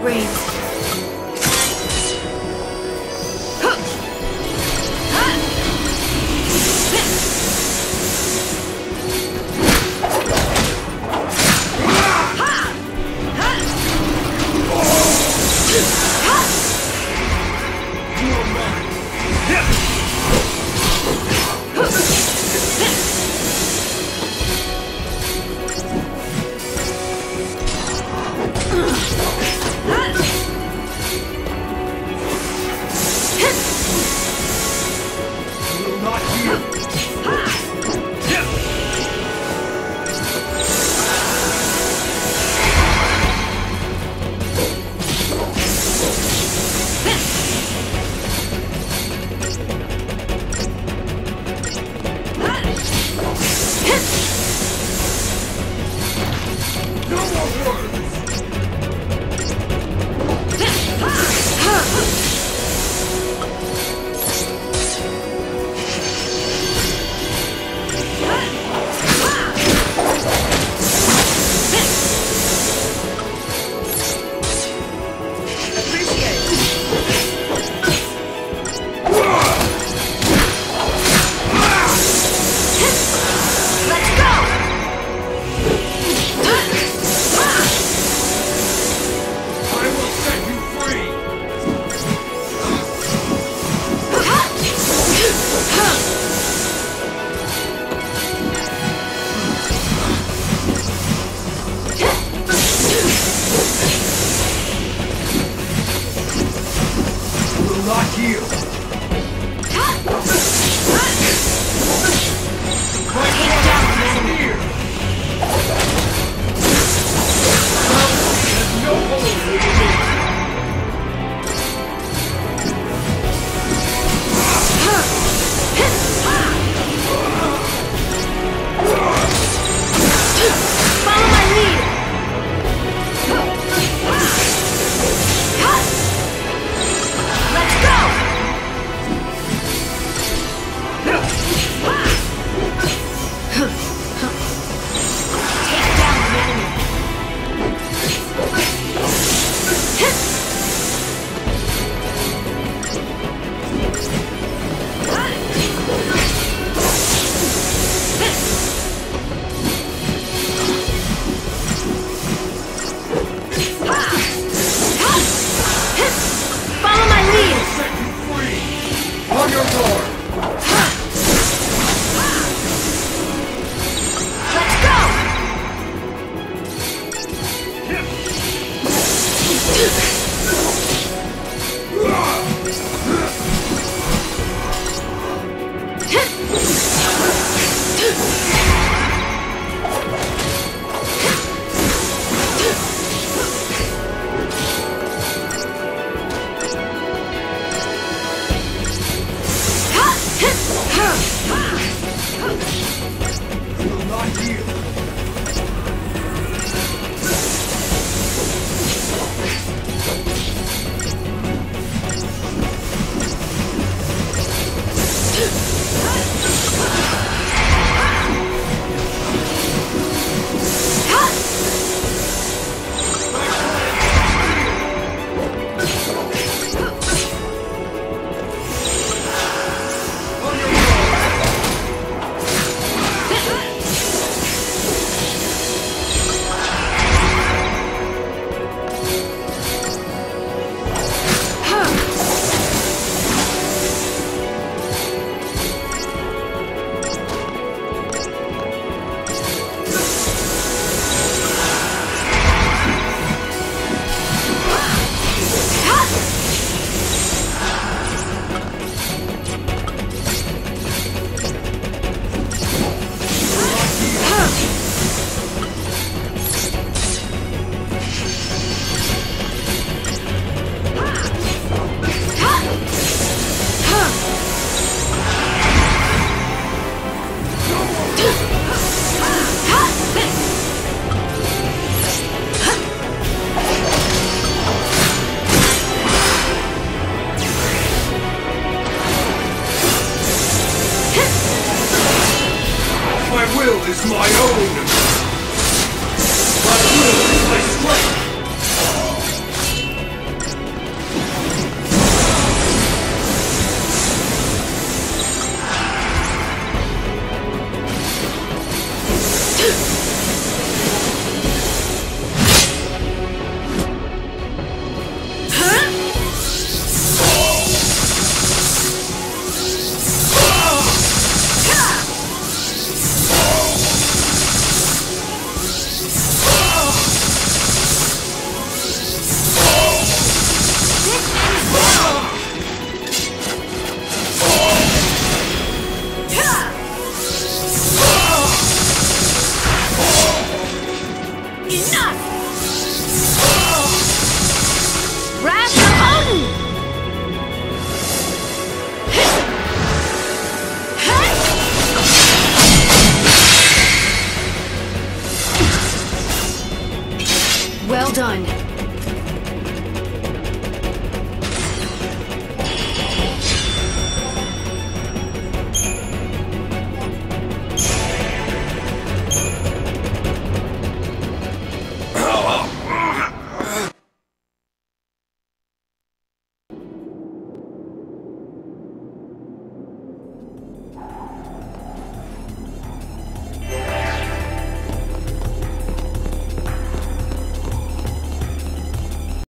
Rain. Lock you.